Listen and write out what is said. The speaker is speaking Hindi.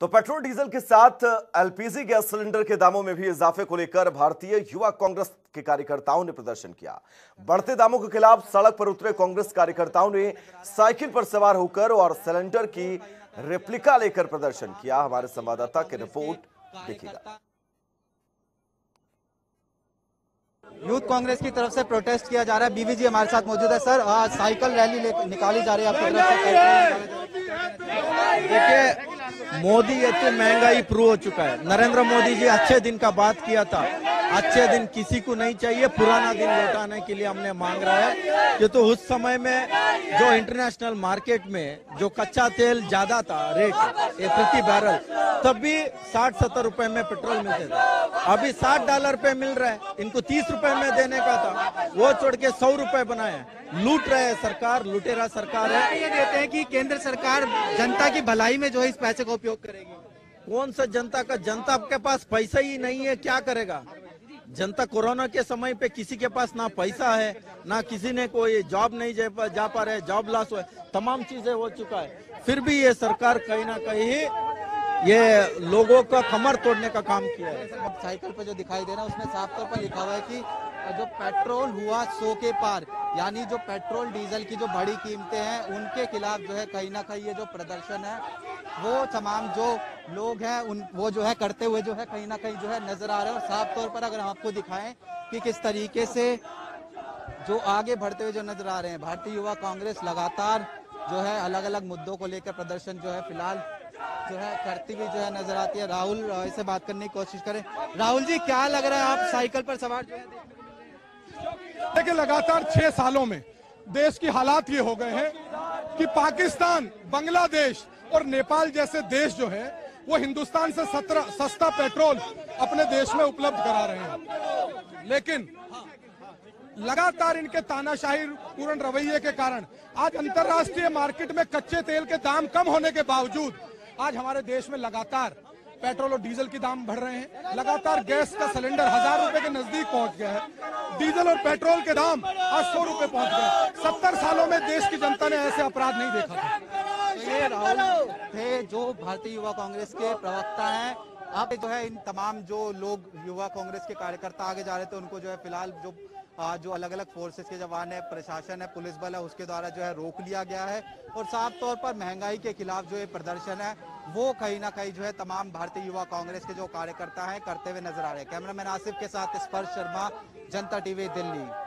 तो पेट्रोल डीजल के साथ एलपीजी गैस सिलेंडर के दामों में भी इजाफे को लेकर भारतीय युवा कांग्रेस के कार्यकर्ताओं ने प्रदर्शन किया। बढ़ते दामों के खिलाफ सड़क पर उतरे कांग्रेस कार्यकर्ताओं ने साइकिल पर सवार होकर और सिलेंडर की रेप्लिका लेकर प्रदर्शन किया। हमारे संवाददाता की रिपोर्ट देखिएगा। यूथ कांग्रेस की तरफ़ से प्रोटेस्ट किया जा रहा है। बीवीजी हमारे साथ मौजूद है सर। साइकिल रैली निकाली जा रही है आपकी तरफ़ से। देखिए मोदी तो महँगाई प्रूव हो चुका है। नरेंद्र मोदी जी, अच्छे दिन का बात किया था। अच्छे दिन किसी को नहीं चाहिए, पुराना दिन लौटाने के लिए हमने मांग रहा है। कि तो उस समय में जो इंटरनेशनल मार्केट में जो कच्चा तेल ज़्यादा था रेट प्रति बैरल तब भी साठ सत्तर रुपए में पेट्रोल मिलते थे। अभी साठ डॉलर पे मिल रहा है। इनको तीस रुपए में देने का था। वो छोड़ के सौ रुपए बनाए लूट रहे सरकार लुटेरा सरकार है। ये देते हैं कि केंद्र सरकार जनता की भलाई में जो है इस पैसे का उपयोग करेगी। कौन सा जनता का? जनता के पास पैसा ही नहीं है क्या करेगा? जनता कोरोना के समय पे किसी के पास ना पैसा है ना किसी ने कोई जॉब नहीं जा पा, जा पा रहे जॉब लॉस हुआ तमाम चीज़ें हो चुका है। फिर भी ये सरकार कहीं ना कहीं ये लोगों का कमर तोड़ने का काम किया है। साइकिल पे जो दिखाई दे रहा है, उसमें साफ़ तौर पर लिखा हुआ है कि जो पेट्रोल हुआ सो के पार, यानी जो पेट्रोल डीजल की जो बड़ी कीमतें हैं, उनके खिलाफ जो है कहीं ना कहीं ये जो प्रदर्शन है, वो तमाम जो लोग हैं, उन, वो जो है करते हुए जो है कहीं ना कहीं जो है नज़र आ रहे हैं। और साफ़ तौर पर अगर हम आपको दिखाएँ कि किस तरीके से जो आगे बढ़ते हुए जो नज़र आ रहे हैं, भारतीय युवा कांग्रेस लगातार जो है अलग अलग मुद्दों को लेकर प्रदर्शन जो है फ़िलहाल जो है करती हुई जो है नज़र आती है। राहुल से बात करने की कोशिश करें। राहुल जी, क्या लग रहा है आप साइकिल पर सवार जो है? देखिए, लगातार छह सालों में देश की हालात ये हो गए हैं कि पाकिस्तान, बांग्लादेश और नेपाल जैसे देश जो है, वो हिंदुस्तान से सत्रह, सस्ता पेट्रोल अपने देश में उपलब्ध करा रहे हैं। लेकिन लगातार इनके तानाशाही पूर्ण रवैये के कारण। आज अंतर्राष्ट्रीय मार्केट में कच्चे तेल के दाम कम होने के बावजूद आज हमारे देश में लगातार पेट्रोल और डीजल के दाम बढ़ रहे हैं। लगातार गैस का सिलेंडर हज़ार रुपए के नज़दीक पहुँच गया है। डीजल और पेट्रोल के दाम आज सौ रुपए पहुँच गए सत्तर सालों में देश की जनता ने ऐसे अपराध नहीं देखा था। तो ये राहुल थे जो भारतीय युवा कांग्रेस के प्रवक्ता हैं। अब जो है इन तमाम जो लोग युवा कांग्रेस के कार्यकर्ता आगे जा रहे थे, उनको जो है फ़िलहाल जो जो अलग अलग फोर्सेस के जवान है, प्रशासन है, पुलिस बल है, उसके द्वारा जो है रोक लिया गया है। और साफ़ तौर पर महँगाई के खिलाफ जो ये प्रदर्शन है, वो कहीं ना कहीं जो है तमाम भारतीय युवा कांग्रेस के जो कार्यकर्ता हैं, करते हुए नज़र आ रहे हैं। कैमरामैन आसिफ के साथ स्पर्श शर्मा, जनता टीवी, दिल्ली।